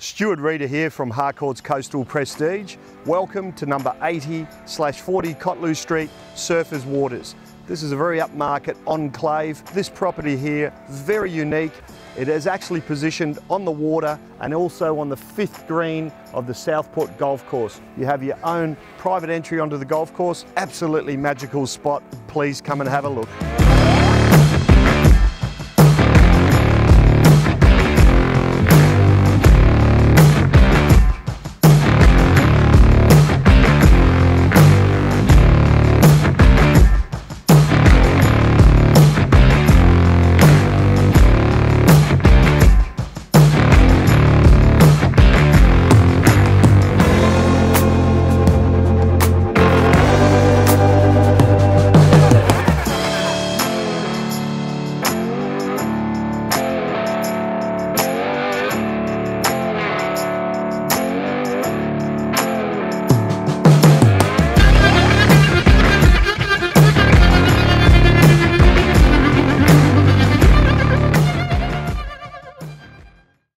Stuart Reader here from Harcourts Coastal Prestige. Welcome to number 80 slash 40 Cotlew Street, Surfers Waters. This is a very upmarket enclave. This property here, very unique. It is actually positioned on the water and also on the fifth green of the Southport Golf Course. You have your own private entry onto the golf course. Absolutely magical spot. Please come and have a look.